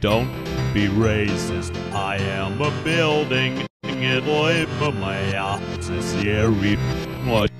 Don't be racist, I am a building. It my office, yeah, read what